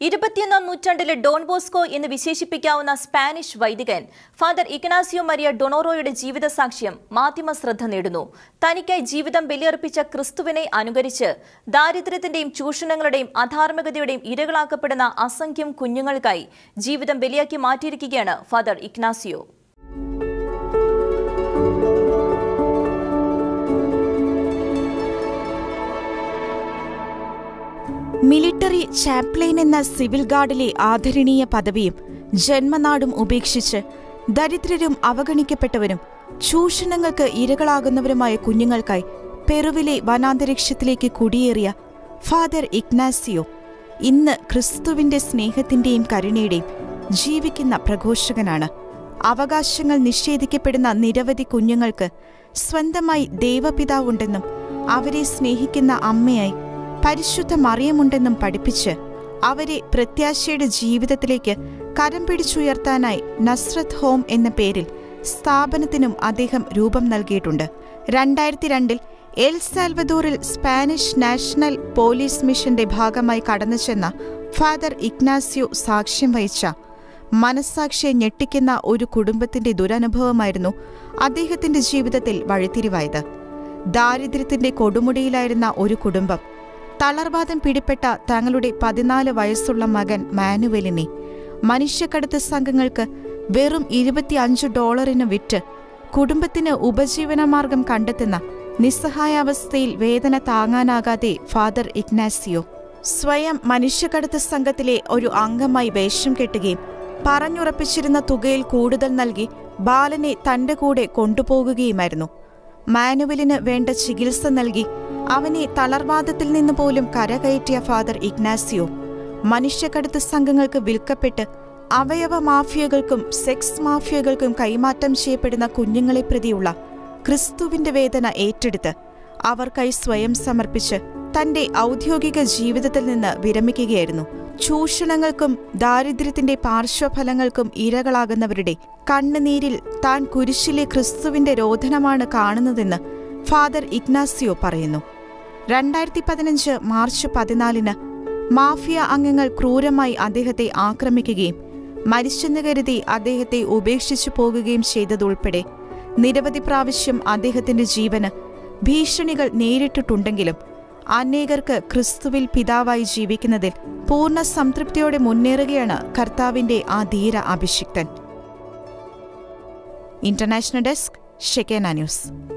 ഇരുപത്തിയൊന്നാം നൂറ്റാണ്ടിലെ Don Bosco എന്ന് വിശേഷിപ്പിക്കാവുന്ന സ്പാനിഷ് വൈദികൻ ഫാദർ ഇഗ്നാസിയോ മരിയ ഡൊണോറോയുടെ ജീവിത സാക്ഷ്യം മാധ്യമ ശ്രദ്ധ നേടുന്നു. തനിക്കായി ജീവിതം ബലിയർപ്പിച്ച ക്രിസ്തുവിനെ അനുകരിച്ച് ദാരിദ്ര്യത്തിന്റെയും ചൂഷണങ്ങളുടെയും അധാർമികതയുടെയും ഇരകളാക്കപ്പെടുന്ന അസംഖ്യം കുഞ്ഞുങ്ങൾക്കായി ജീവിതം ബലിയാക്കി മാറ്റിയിരിക്കുകയാണ് ഫാദർ ഇഗ്നാസിയോ. മിലിട്ടറി ചാപ്ലെയിൻ എന്ന സിവിൽ ഗാർഡിലെ ആദരണീയ പദവിയും ജന്മനാടും ഉപേക്ഷിച്ച് ദരിദ്രരും അവഗണിക്കപ്പെട്ടവരും ചൂഷണങ്ങൾക്ക് ഇരകളാകുന്നവരുമായ കുഞ്ഞുങ്ങൾക്കായി പെറുവിലെ വനാന്തരീക്ഷത്തിലേക്ക് കുടിയേറിയ ഫാദർ ഇഗ്നാസിയോ ഇന്ന് ക്രിസ്തുവിന്റെ സ്നേഹത്തിന്റെയും കരുണയുടെയും ജീവിക്കുന്ന പ്രഘോഷകനാണ്. അവകാശങ്ങൾ നിഷേധിക്കപ്പെടുന്ന നിരവധി കുഞ്ഞുങ്ങൾക്ക് സ്വന്തമായി ദൈവപിതാവുണ്ടെന്നും അവരെ സ്നേഹിക്കുന്ന അമ്മയായി പരിശുദ്ധ മറിയമുണ്ടെന്നും പഠിപ്പിച്ച് അവരെ പ്രത്യാശയുടെ ജീവിതത്തിലേക്ക് കരം പിടിച്ചുയർത്താനായി നസ്രത് ഹോം എന്ന പേരിൽ സ്ഥാപനത്തിനും അദ്ദേഹം രൂപം നൽകിയിട്ടുണ്ട്. രണ്ടായിരത്തി രണ്ടിൽ എൽ സാൽവദോറിൽ സ്പാനിഷ് നാഷണൽ പോലീസ് മിഷന്റെ ഭാഗമായി കടന്നു ചെന്ന ഫാദർ ഇഗ്നാസിയോ സാക്ഷ്യം വഹിച്ച മനസ്സാക്ഷിയെ ഞെട്ടിക്കുന്ന ഒരു കുടുംബത്തിന്റെ ദുരനുഭവമായിരുന്നു അദ്ദേഹത്തിന്റെ ജീവിതത്തിൽ വഴിത്തിരിവായത്. ദാരിദ്ര്യത്തിന്റെ കൊടുമുടിയിലായിരുന്ന ഒരു കുടുംബം തളർവാദം പിടിപ്പെട്ട തങ്ങളുടെ പതിനാല് വയസ്സുള്ള മകൻ മാനുവലിനെ മനുഷ്യക്കടത്ത് സംഘങ്ങൾക്ക് വെറും ഇരുപത്തിയഞ്ച് ഡോളറിന് വിറ്റ് കുടുംബത്തിന് ഉപജീവനമാർഗം കണ്ടെത്തുന്ന നിസ്സഹായാവസ്ഥയിൽ വേദന താങ്ങാനാകാതെ ഫാദർ ഇഗ്നാസിയോ സ്വയം മനുഷ്യക്കടത്ത് സംഘത്തിലെ ഒരു അംഗമായി വേഷം കെട്ടുകയും പറഞ്ഞുറപ്പിച്ചിരുന്ന തുകയിൽ കൂടുതൽ നൽകി ബാലനെ തന്റെ കൂടെ കൊണ്ടുപോകുകയുമായിരുന്നു. മാനുവലിന് വേണ്ട ചികിത്സ നൽകി അവനെ തളർവാദത്തിൽ നിന്ന് പോലും കരകയറ്റിയ ഫാദർ ഇഗ്നാസിയോ. മനുഷ്യക്കടത്ത് സംഘങ്ങൾക്ക് വിൽക്കപ്പെട്ട് അവയവ മാഫിയകൾക്കും സെക്സ് മാഫിയകൾക്കും കൈമാറ്റം ചെയ്യപ്പെടുന്ന കുഞ്ഞുങ്ങളെ പ്രതിയുള്ള ക്രിസ്തുവിന്റെ വേദന ഏറ്റെടുത്ത് അവർക്കായി സ്വയം സമർപ്പിച്ച് തന്റെ ഔദ്യോഗിക ജീവിതത്തിൽ നിന്ന് വിരമിക്കുകയായിരുന്നു. ചൂഷണങ്ങൾക്കും ദാരിദ്ര്യത്തിന്റെ പാർശ്വഫലങ്ങൾക്കും ഇരകളാകുന്നവരുടെ കണ്ണുനീരിൽ താൻ കുരിശിലെ ക്രിസ്തുവിന്റെ രോധനമാണ് കാണുന്നതെന്ന് ഫാദർ ഇഗ്നാസിയോ പറയുന്നു. രണ്ടായിരത്തി പതിനഞ്ച് മാർച്ച് പതിനാലിന് മാഫിയ അംഗങ്ങൾ ക്രൂരമായി അദ്ദേഹത്തെ ആക്രമിക്കുകയും മരിച്ചെന്ന് കരുതി അദ്ദേഹത്തെ ഉപേക്ഷിച്ചു പോകുകയും ചെയ്തതുൾപ്പെടെ നിരവധി പ്രാവശ്യം അദ്ദേഹത്തിന്റെ ജീവന് ഭീഷണികൾ നേരിട്ടിട്ടുണ്ടെങ്കിലും അനേകർക്ക് ക്രിസ്തുവിൽ പിതാവായി ജീവിക്കുന്നതിൽ പൂർണ സംതൃപ്തിയോടെ മുന്നേറുകയാണ് കർത്താവിന്റെ ആ ധീര അഭിഷിക്തൻ. International desk Shekinah news.